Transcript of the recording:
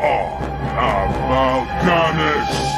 are Amalgamus.